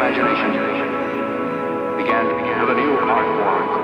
imagination began to build a new art form.